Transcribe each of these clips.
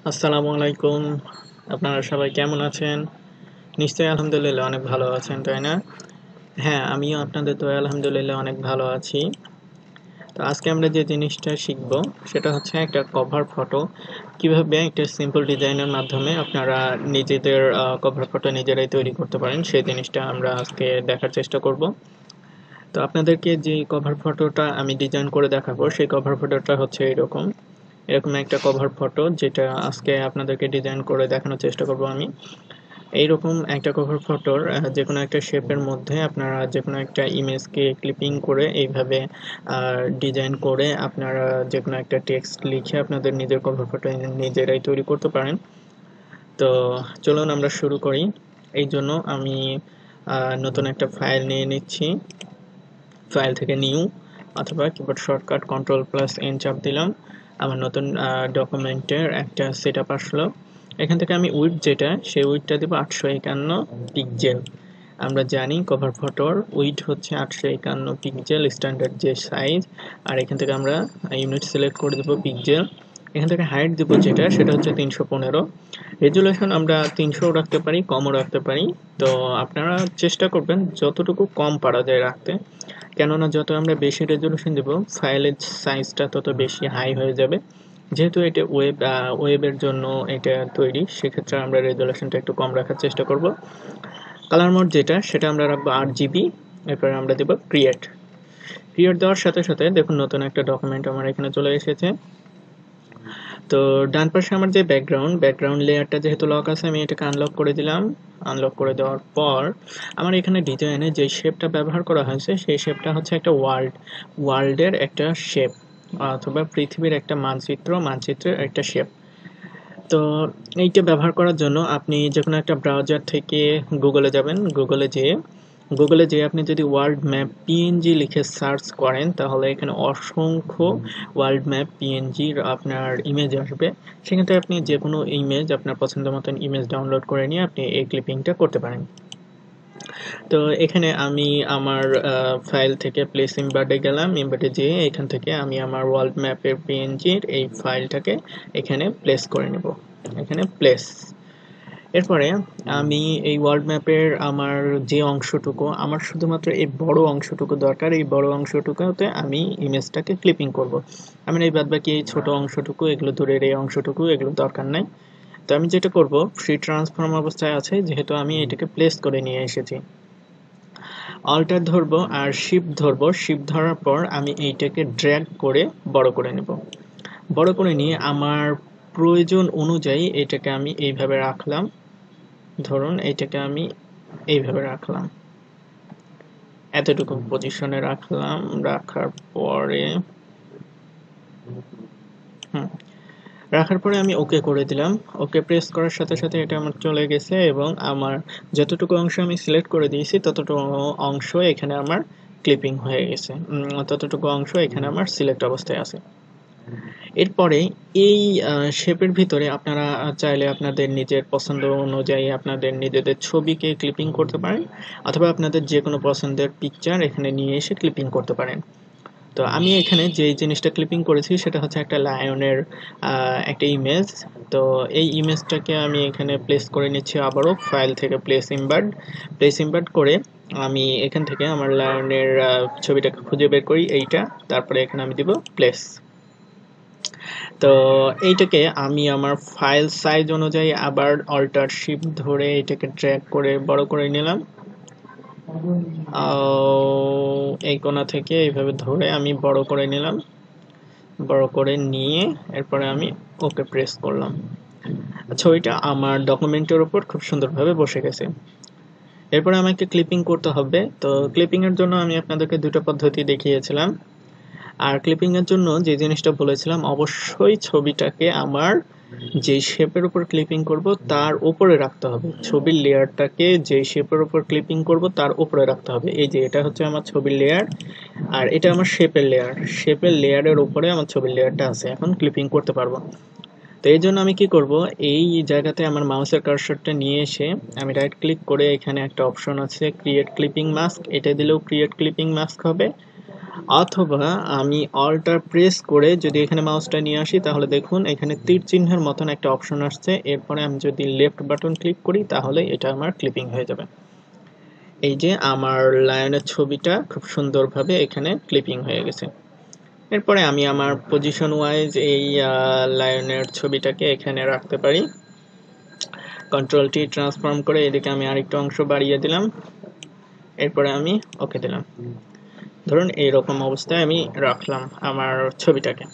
আসসালামু আলাইকুম আপনারা সবাই কেমন আছেন? নিশ্চয়ই আলহামদুলিল্লাহ অনেক ভালো আছেন, তাই না? হ্যাঁ আমিও আপনাদের তো আলহামদুলিল্লাহ অনেক ভালো আছি। তো আজকে আমরা যে জিনিসটা শিখব, সেটা হচ্ছে একটা কভার ফটো কীভাবে একটা সিম্পল ডিজাইনের মাধ্যমে আপনারা নিজেদের কভার ফটো নিজেরাই তৈরি করতে পারেন, সেই জিনিসটা আমরা আজকে দেখার চেষ্টা করব। তো আপনাদেরকে যে কভার ফটোটা আমি ডিজাইন করে দেখাবো, সেই কভার ফটোটা হচ্ছে এরকম। এরকম একটা কভার ফটো যেটা আজকে আপনাদেরকে ডিজাইন করে দেখানোর চেষ্টা করব আমি। এইরকম একটা কভার ফটোর যে কোনো একটা শেপের মধ্যে আপনারা যে কোনো একটা ইমেজকে ক্লিপিং করে এইভাবে ডিজাইন করে আপনারা যে কোনো একটা টেক্সট লিখে আপনাদের নিজের কভার ফটো নিজেরাই তৈরি করতে পারেন। তো চলুন আমরা শুরু করি। এই জন্য আমি নতুন একটা ফাইল নিয়ে নিচ্ছি। ফাইল থেকে নিউ অথবা keyboard shortcut control plus N চাপ দিলাম। আমার নতুন ডকুমেন্টের একটা সেট আপ আসলো। এখান থেকে আমি উইড যেটা, সেই উইডটা দেবো আটশো একান্ন পিকজেল আমরা জানি কভার ফটোর উইড হচ্ছে আটশো একান্ন পিকজেল স্ট্যান্ডার্ড যে সাইজ আর এখান থেকে আমরা ইউনিট সিলেক্ট করে দেবো পিকজেল এখান থেকে হাইট দেবো যেটা, সেটা হচ্ছে তিনশো পনেরো। রেজুলেশন আমরা তিনশো রাখতে পারি, কমও রাখতে পারি। তো আপনারা চেষ্টা করবেন যতটুকু কম পারা যায় রাখতে। কেননা যত আমরা বেশি রেজুলেশন দেব ফাইলের সাইজটা তত বেশি হাই হয়ে যাবে। যেহেতু এটা ওয়েব ওয়েবের জন্য এটা তৈরি, সেক্ষেত্রে আমরা রেজুলেশনটা একটু কম রাখার চেষ্টা করব। কালার মোড যেটা, সেটা আমরা রাখব আট জিবি এরপরে আমরা দেব ক্রিয়েট ক্রিয়েট দেওয়ার সাথে সাথে দেখুন নতুন একটা ডকুমেন্ট আমার এখানে চলে এসেছে। তো ডান পাশে আমার যে ব্যাকগ্রাউন্ড ব্যাকগ্রাউন্ড লেয়ারটা যেহেতু লক আছে, আমি এটাকে আনলক করে দিলাম। আনলক করে দেওয়ার পর আমার এখানে ডিজাইনে যে শেপটা ব্যবহার করা হয়েছে, সেই শেপটা হচ্ছে একটা ওয়ার্ল্ড ওয়ার্ল্ডের একটা শেপ অথবা পৃথিবীর একটা মানচিত্র, মানচিত্রের একটা শেপ তো এইটা ব্যবহার করার জন্য আপনি যে কোনো একটা ব্রাউজার থেকে গুগলে যাবেন। গুগলে যেয়ে গুগলে যে আপনি যদি ওয়ার্ল্ড ম্যাপ পিএনজি লিখে সার্চ করেন, তাহলে এখানে অসংখ্য ওয়ার্ল্ড ম্যাপ পিএনজির আপনার ইমেজ আসবে। থেকে আপনি যে কোনো ইমেজ আপনার পছন্দ মতন ইমেজ ডাউনলোড করে নিয়ে আপনি এই ক্লিপিংটা করতে পারেন। তো এখানে আমি আমার ফাইল থেকে প্লেস ইমবার্ডে গেলাম। ইমবার্ডে যেয়ে এখান থেকে আমি আমার ওয়ার্ল্ড ম্যাপের পিএনজির এই ফাইলটাকে এখানে প্লেস করে নেব। এখানে প্লেস এরপরে আমি এই ওয়ার্ল্ড ম্যাপের আমার যে অংশটুকু, আমার শুধুমাত্র এই বড় অংশটুকু দরকার, এই বড় অংশটুকুতে আমি ইমেজটাকে ক্লিপিং করব। আমি এই বাদ বাকি এই ছোটো অংশটুকু, এগুলো দূরের এই অংশটুকু, এগুলো দরকার নাই। তো আমি যেটা করব ফ্রি ট্রান্সফর্ম অবস্থায় আছে, যেহেতু আমি এটাকে প্লেস করে নিয়ে এসেছি। অল্টার ধরবো আর শিপ ধরবো শিপ ধরার পর আমি এইটাকে ড্র্যাগ করে বড় করে নেব। বড় করে নিয়ে আমার প্রয়োজন অনুযায়ী এটাকে আমি এইভাবে রাখলাম। ধরুন এইটাকে আমি এইভাবে রাখলাম। এতটুকু পজিশনে রাখলাম, রাখার পরে রাখার পরে আমি ওকে করে দিলাম। ওকে প্রেস করার সাথে সাথে এটা আমার চলে গেছে এবং আমার যতটুকু অংশ আমি সিলেক্ট করে দিয়েছি, ততটুকু অংশ এখানে আমার ক্লিপিং হয়ে গেছে। ততটুকু অংশ এখানে আমার সিলেক্ট অবস্থায় আছে। এরপরে এই শেপের ভিতরে আপনারা চাইলে আপনাদের নিজের পছন্দ অনুযায়ী আপনাদের নিজেদের ছবিকে ক্লিপিং করতে পারেন, অথবা আপনাদের যে কোনো পছন্দের পিকচার এখানে নিয়ে এসে ক্লিপিং করতে পারেন। তো আমি এখানে যে জিনিসটা ক্লিপিং করেছি সেটা হচ্ছে একটা লায়নের একটা ইমেজ তো এই ইমেজটাকে আমি এখানে প্লেস করে নিচ্ছি আবারও ফাইল থেকে প্লেস ইমবার্ড প্লেস ইমবার্ড করে আমি এখান থেকে আমার লায়নের ছবিটাকে খুঁজে বের করি, এইটা। তারপরে এখানে আমি দিব প্লেস তো এইটাকে আমি আমার ফাইল সাইজ অনুযায়ী আবার অল্টার শিপ ধরে এটাকে ট্র্যাক করে বড় করে নিলাম। এই কোনা থেকে এইভাবে ধরে আমি বড় করে নিলাম। বড় করে নিয়ে এরপরে আমি ওকে প্রেস করলাম। ছবিটা আমার ডকুমেন্টের উপর খুব সুন্দরভাবে বসে গেছে। এরপরে আমাকে ক্লিপিং করতে হবে। তো ক্লিপিংয়ের জন্য আমি আপনাদেরকে দুটো পদ্ধতি দেখিয়েছিলাম। আর ক্লিপিং এর জন্য যে জিনিসটা বলেছিলাম, অবশ্যই ছবিটাকে আমার যে শেপের উপর ক্লিপিং করব, তার উপরে রাখতে হবে। ছবির লেয়ারটাকে যে শেপের উপর ক্লিপিং করব, তার উপরে রাখতে হবে। এই যে, এটা হচ্ছে আমার ছবির লেয়ার আর এটা আমার শেপের লেয়ার শেপের লেয়ারের উপরে আমার ছবির লেয়ারটা আছে। এখন ক্লিপিং করতে পারব। তো এই জন্য আমি কি করব? এই জায়গাতে আমার মাউসের কার্সারটা নিয়ে এসে আমি রাইট ক্লিক করে এখানে একটা অপশন আছে ক্রিয়েট ক্লিপিং মাস্ক এটা দিলেও ক্রিয়েট ক্লিপিং মাস্ক হবে। অথবা আমি অল্টার প্রেস করে যদি এখানে মাউসটা নিয়ে আসি, তাহলে দেখুন এখানে তীর চিহ্নের মতন একটা অপশন আসছে। এরপরে আমি যদি লেফট বাটন ক্লিক করি, তাহলে এটা আমার ক্লিপিং হয়ে যাবে। এই যে আমার লায়নের ছবিটা খুব সুন্দরভাবে এখানে ক্লিপিং হয়ে গেছে। এরপরে আমি আমার পজিশন ওয়াইজ এই লায়নের ছবিটাকে এখানে রাখতে পারি। কন্ট্রোল টি ট্রান্সফর্ম করে এদিকে আমি আরেকটু অংশ বাড়িয়ে দিলাম। এরপরে আমি ওকে দিলাম। ধরুন এইরকম অবস্থায় আমি রাখলাম আমার ছবিটাকে।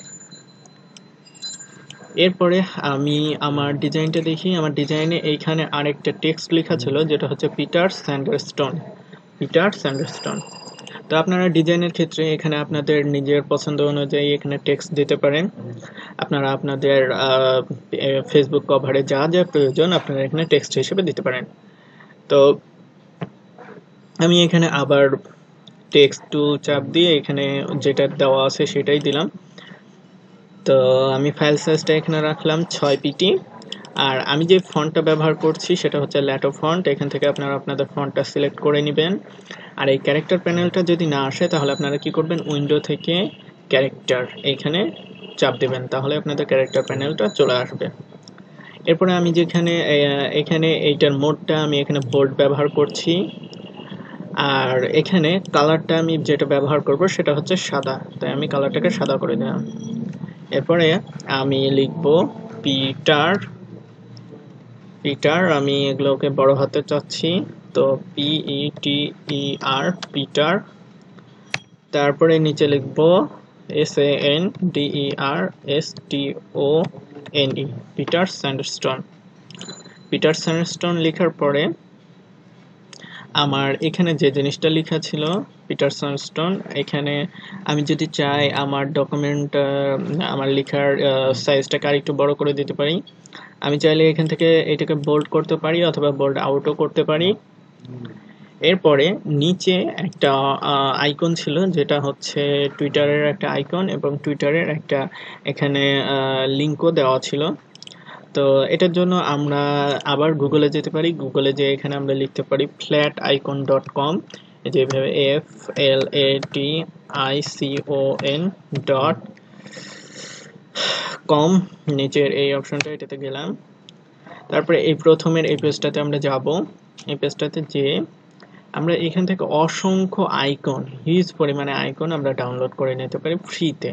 এরপরে আমি আমার ডিজাইনটা দেখি। আমার ডিজাইনে এইখানে আরেকটা টেক্সট লেখা ছিল, যেটা হচ্ছে পিটার স্যান্ডারস্টোন। পিটার স্যান্ডারস্টোন। তো আপনারা ডিজাইনের ক্ষেত্রে এখানে আপনাদের নিজের পছন্দ অনুযায়ী এখানে টেক্সট দিতে পারেন। আপনারা আপনাদের ফেসবুক কভারে যা যা প্রয়োজন আপনারা এখানে টেক্সট হিসেবে দিতে পারেন। তো আমি এখানে আবার টেক্সট টুল চাপ দিয়ে এখানে যেটা দেওয়া আছে সেটাই দিলাম। তো আমি ফাইল সাইজটা এখানে রাখলাম ছয় পিটি। আর আমি যে ফন্টটা ব্যবহার করছি সেটা হচ্ছে ল্যাটো ফন্ট এখান থেকে আপনারা আপনাদের ফন্টটা সিলেক্ট করে নেবেন। আর এই ক্যারেক্টার প্যানেলটা যদি না আসে, তাহলে আপনারা কি করবেন? উইন্ডো থেকে ক্যারেক্টার এখানে চাপ দেবেন। তাহলে আপনাদের ক্যারেক্টার প্যানেলটা চলে আসবে। এরপরে আমি যেখানে এখানে এইটার মোডটা আমি এখানে বোল্ড ব্যবহার করছি। আর এখানে কালারটা আমি যেটা ব্যবহার করব সেটা হচ্ছে সাদা। তাই আমি কালারটাকে সাদা করে দিলাম। এরপরে আমি লিখব পিটার। পিটার, আমি এগুলোকে বড় হাতে চাচ্ছি। তো পিই টি ই আর পিটার। তারপরে নিচে লিখব S A N D R S T O N E Peter Sandstone. Peter Sandstone লেখার পরে আমার এখানে যে জিনিসটা লেখা ছিল পিটার স্টোন এখানে আমি যদি চাই আমার ডকুমেন্ট আমার লেখার সাইজটাকে আরেকটু বড় করে দিতে পারি, আমি চাইলে এখান থেকে এটাকে বোল্ড করতে পারি অথবা বোল্ড আউটও করতে পারি। এরপরে নিচে একটা আইকন ছিল যেটা হচ্ছে টুইটারের একটা আইকন এবং টুইটারের একটা এখানে লিঙ্কও দেওয়া ছিল। তো এটার জন্য আমরা আবার গুগলে যেতে পারি। গুগলে যে এখানে আমরা লিখতে পারি ফ্ল্যাট আইকন ডট কম যেভাবে F L A T I C O N dot com নিচের এই অপশনটা, এটাতে গেলাম। তারপরে এই প্রথমের এই পেজটাতে আমরা যাব। এই পেজটাতে যে আমরা এখান থেকে অসংখ্য আইকন হিউজ পরিমাণে আইকন আমরা ডাউনলোড করে নিতে পারি ফ্রিতে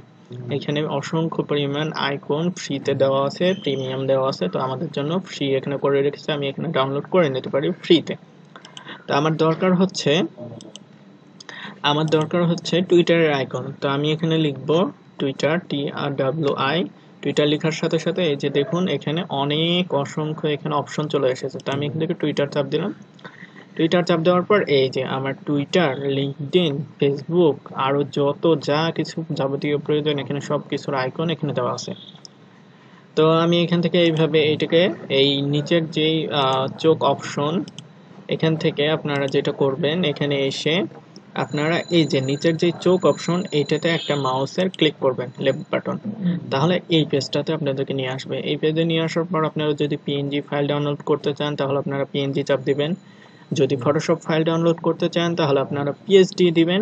এখানে অসংখ্য পরিমাণ আইকন ফ্রিতে দেওয়া আছে প্রিমিয়াম দেওয়া আছে, তো আমাদের জন্য ফ্রি এখানে করে রেখেছে, আমি এখানে ডাউনলোড করে নিতে পারি ফ্রিতে তো আমার দরকার হচ্ছে, আমার দরকার হচ্ছে টুইটারের আইকন তো আমি এখানে লিখব Twitter T R W I Twitter লেখার সাথে সাথে এই যে দেখুন, এখানে অনেক অসংখ্য এখানে অপশন চলে এসেছে। তো আমি এখান থেকে টুইটার চাপ দিলাম। টুইটার চাপ দেওয়ার পর এই যে আমার টুইটার লিঙ্কডিন ফেসবুক আরও যত যা কিছু যাবতীয় প্রয়োজন এখানে সব কিছুর আইকন এখানে দেওয়া আছে। তো আমি এখান থেকে এইভাবে এইটাকে এই নিচের যেই চোখ অপশন এখান থেকে আপনারা যেটা করবেন এখানে এসে আপনারা এই যে নিচের যে চোখ অপশন এইটাতে একটা মাউসের ক্লিক করবেন লেফট বাটন তাহলে এই পেজটাতে আপনাদেরকে নিয়ে আসবে। এই পেজে নিয়ে আসার পর আপনারা যদি পিএনজি ফাইল ডাউনলোড করতে চান তাহলে আপনারা পিএনজি চাপ দিবেন। যদি ফটোশপ ফাইল ডাউনলোড করতে চান, তাহলে আপনারা পিএইচডি দিবেন।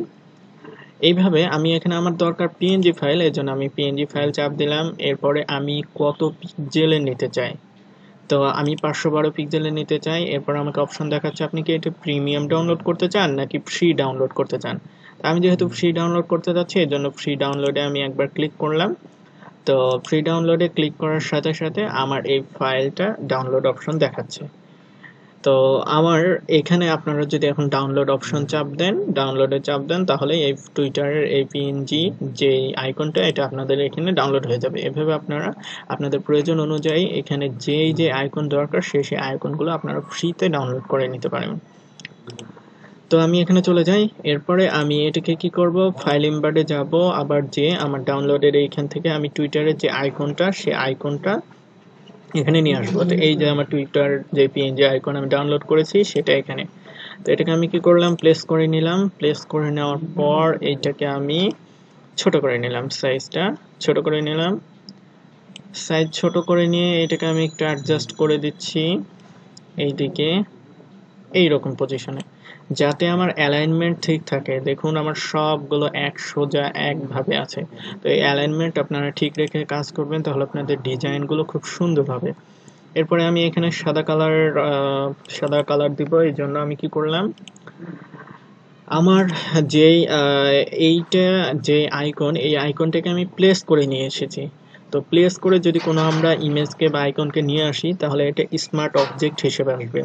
এইভাবে আমি এখানে আমার দরকার পিএনজি ফাইল এর জন্য আমি পিএনজি ফাইল চাপ দিলাম। এরপরে আমি কত পিক্সেলে নিতে চাই? তো আমি পাঁচশো বারো পিক্সেলে নিতে চাই। এরপর আমাকে অপশন দেখাচ্ছে, আপনি কি এটা প্রিমিয়াম ডাউনলোড করতে চান, নাকি ফ্রি ডাউনলোড করতে চান? আমি যেহেতু ফ্রি ডাউনলোড করতে চাচ্ছি এর জন্য ফ্রি ডাউনলোডে আমি একবার ক্লিক করলাম। তো ফ্রি ডাউনলোডে ক্লিক করার সাথে সাথে আমার এই ফাইলটা ডাউনলোড অপশন দেখাচ্ছে। তো আমার এখানে আপনারা যদি এখন ডাউনলোড অপশন চাপ দেন ডাউনলোডে চাপ দেন, তাহলে এই টুইটারের এই পিএনজি যে আইকনটা এটা আপনাদের এখানে ডাউনলোড হয়ে যাবে। এভাবে আপনারা আপনাদের প্রয়োজন অনুযায়ী এখানে যেই যে আইকন দরকার সেই সেই আইকনগুলো আপনারা ফ্রিতে ডাউনলোড করে নিতে পারেন। তো আমি এখানে চলে যাই। এরপরে আমি এটাকে কি করব? ফাইল ইম্বার্ডে যাব। আবার যে আমার ডাউনলোডের এইখান থেকে আমি টুইটারের যে আইকনটা সেই আইকনটা এখানে নিয়ে আসব। তো এই যে আমার টুইটার যে পিএনজি আইকন আমি ডাউনলোড করেছি, সেটা এখানে। তো এটাকে আমি কি করলাম? প্লেস করে নিলাম। প্লেস করে নেওয়ার পর এইটাকে আমি ছোট করে নিলাম সাইজটা ছোট করে নিলাম। সাইজ ছোট করে নিয়ে এটাকে আমি একটু অ্যাডজাস্ট করে দিচ্ছি। এইদিকে এই রকম পজিশনে যাতে আমার অ্যালাইনমেন্ট ঠিক থাকে। দেখুন, আমার সবগুলো এক সোজা একভাবে আছে। তো এই অ্যালাইনমেন্ট আপনারা ঠিক রেখে কাজ করবেন, তাহলে আপনাদের ডিজাইনগুলো খুব সুন্দর হবে। এরপরে আমি এখানে সাদা কালার সাদা কালার দিব। এই জন্য আমি কি করলাম? আমার যেই এইটা যে আইকন এই আইকনটাকে আমি প্লেস করে নিয়ে এসেছি। তো প্লেস করে যদি কোনো আমরা ইমেজকে বা আইকনকে নিয়ে আসি, তাহলে এটা স্মার্ট অবজেক্ট হিসেবে আসবে।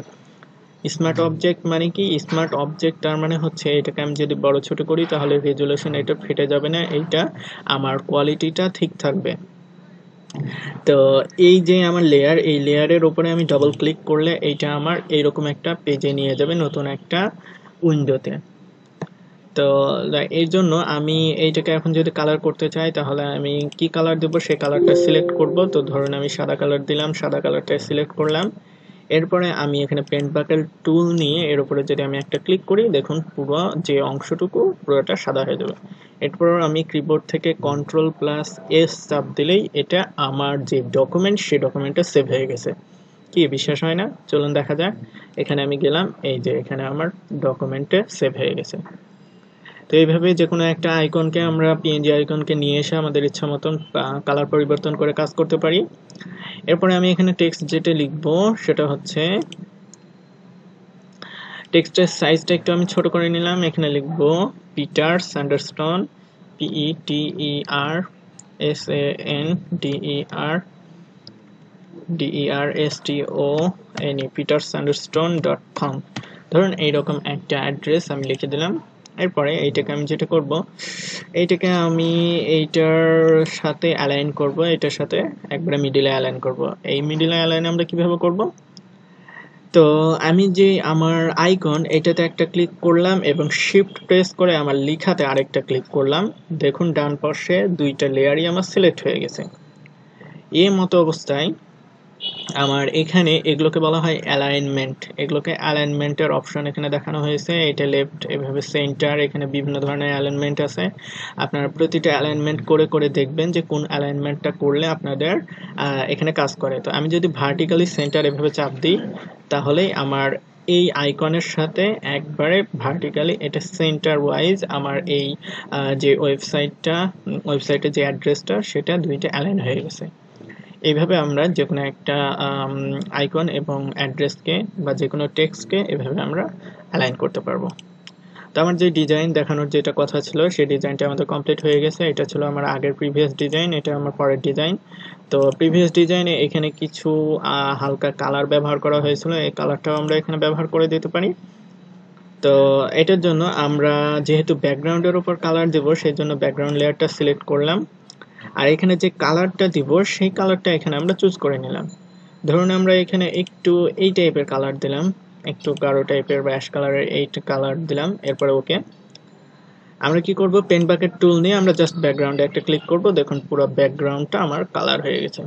স্মার্ট অবজেক্ট মানে কি? স্মার্ট অবজেক্ট তার মানে হচ্ছে এটাকে আমি যদি বড় ছোট করি তাহলে রেজুলেশন এটা ফেটে যাবে না, এইটা আমার কোয়ালিটিটা ঠিক থাকবে। তো এই যে আমার লেয়ার এই লেয়ারের উপরে আমি ডবল ক্লিক করলে এইটা আমার এইরকম একটা পেজে নিয়ে যাবে নতুন একটা উইন্ডোতে তো এর জন্য আমি এইটাকে এখন যদি কালার করতে চাই তাহলে আমি কি কালার দেবো? সেই কালারটা সিলেক্ট করব। তো ধরুন আমি সাদা কালার দিলাম, সাদা কালারটা সিলেক্ট করলাম। এরপরে আমি এখানে পেন্ট বাকেল টুল নিয়ে এর উপরে যদি আমি একটা ক্লিক করি, দেখুন পুরো যে অংশটুকু পুরোটা সাদা হয়ে যাবে। এরপর আমি কিবোর্ড থেকে কন্ট্রোল প্লাস এস চাপ দিলেই এটা আমার যে ডকুমেন্ট সেই ডকুমেন্টটা সেভ হয়ে গেছে। কি বিশ্বাস হয় না? চলুন দেখা যাক। এখানে আমি গেলাম, এই যে এখানে আমার ডকুমেন্টে সেভ হয়ে গেছে। তো এইভাবে যে কোনো একটা আইকনকে আমরা পিএনজি আইকনকে নিয়ে এসে আমাদের ইচ্ছা মতন কালার পরিবর্তন করে কাজ করতে পারি। এরপরে আমি এখানে টেক্সট যেটা লিখব, সেটা হচ্ছে টেক্সটের সাইজটা একটু আমি ছোট করে নিলাম। এখানে লিখব Peter Sanderstone P T E R S A N D R D R S T O N E Peter Sanderstone dot com ধরুন এইরকম একটা অ্যাড্রেস আমি লিখে দিলাম। এরপরে এইটাকে আমি যেটা করব, এইটাকে আমি এইটার সাথে অ্যালাইন করব এটার সাথে একবারে মিডিলে অ্যালাইন করব। এই মিডিলে অ্যালাইন আমরা কীভাবে করব? তো আমি যে আমার আইকন এটাতে একটা ক্লিক করলাম এবং শিফট প্রেস করে আমার লিখাতে আরেকটা ক্লিক করলাম। দেখুন, ডান পাশে দুইটা লেয়ারই আমার সিলেক্ট হয়ে গেছে। এই মতো অবস্থায় আমার এখানে এগুলোকে বলা হয় অ্যালাইনমেন্ট এগুলোকে অ্যালাইনমেন্টের অপশন এখানে দেখানো হয়েছে। এটা লেফট এভাবে সেন্টার এখানে বিভিন্ন ধরনের অ্যালাইনমেন্ট আছে। আপনারা প্রতিটা অ্যালাইনমেন্ট করে করে দেখবেন যে কোন অ্যালাইনমেন্টটা করলে আপনাদের এখানে কাজ করে। তো আমি যদি ভার্টিক্যালি সেন্টার এভাবে চাপ দিই তাহলেই আমার এই আইকনের সাথে একবারে ভার্টিক্যালি এটা সেন্টার ওয়াইজ আমার এই যে ওয়েবসাইটটা ওয়েবসাইটের যে অ্যাড্রেসটা সেটা দুইটা অ্যালাইন হয়ে গেছে। এইভাবে আমরা যে কোনো একটা আইকন এবং অ্যাড্রেসকে বা যে কোনো টেক্সটকে এভাবে আমরা অ্যালাইন করতে পারব। তো আমার যে ডিজাইন দেখানোর যেটা কথা ছিল, সেই ডিজাইনটা আমাদের কমপ্লিট হয়ে গেছে। এটা ছিল আমার আগের প্রিভিয়াস ডিজাইন এটা আমার পরের ডিজাইন তো প্রিভিয়াস ডিজাইনে এখানে কিছু হালকা কালার ব্যবহার করা হয়েছিল। এই কালারটাও আমরা এখানে ব্যবহার করে দিতে পারি। তো এটার জন্য আমরা যেহেতু ব্যাকগ্রাউন্ডের উপর কালার দেব, সেই জন্য ব্যাকগ্রাউন্ড লেয়ারটা সিলেক্ট করলাম। আর এখানে যে কালারটা দিব, সেই কালারটা এখানে আমরা চুজ করে নিলাম। ধরুন আমরা এখানে একটু এই টাইপের কালার দিলাম, একটু গাঢ় টাইপের বা অ্যাশ কালারের এই কালার দিলাম, এরপরে ওকে আমরা কি করব? পেন বাকেট টুল নিয়ে আমরা জাস্ট ব্যাকগ্রাউন্ডে একটা ক্লিক করব, দেখুন পুরো ব্যাকগ্রাউন্ডটা আমার কালার হয়ে গেছে।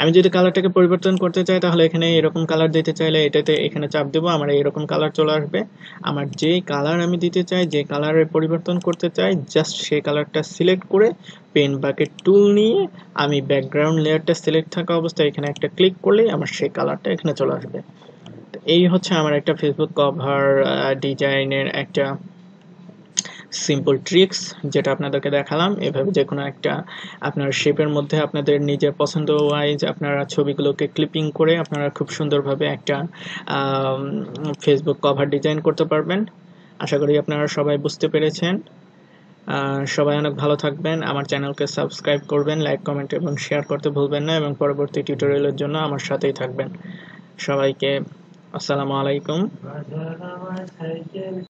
আমি যদি কালারটাকে পরিবর্তন করতে চাই, তাহলে এখানে এরকম কালার দিতে চাইলে এটাতে এখানে চাপ দেবো, আমার এরকম কালার চলে আসবে। আমার যে কালার আমি দিতে চাই, যে কালারের পরিবর্তন করতে চাই জাস্ট সেই কালারটা সিলেক্ট করে পেন বাকেট টুল নিয়ে আমি ব্যাকগ্রাউন্ড লেয়ারটা সিলেক্ট থাকা অবস্থায় এখানে একটা ক্লিক করলেই আমার সেই কালারটা এখানে চলে আসবে। এই হচ্ছে আমার একটা ফেসবুক কভার ডিজাইনের একটা সিম্পল ট্রিক্স যেটা আপনাদেরকে দেখালাম। এভাবে যে কোনো একটা আপনার শেপের মধ্যে আপনাদের নিজের পছন্দ ওয়াইজ আপনারা ছবিগুলোকে ক্লিপিং করে আপনারা খুব সুন্দরভাবে একটা ফেসবুক কভার ডিজাইন করতে পারবেন। আশা করি আপনারা সবাই বুঝতে পেরেছেন। সবাই অনেক ভালো থাকবেন। আমার চ্যানেলকে সাবস্ক্রাইব করবেন লাইক কমেন্ট এবং শেয়ার করতে ভুলবেন না এবং পরবর্তী টিউটোরিয়ালের জন্য আমার সাথেই থাকবেন। সবাইকে আসসালামু আলাইকুম।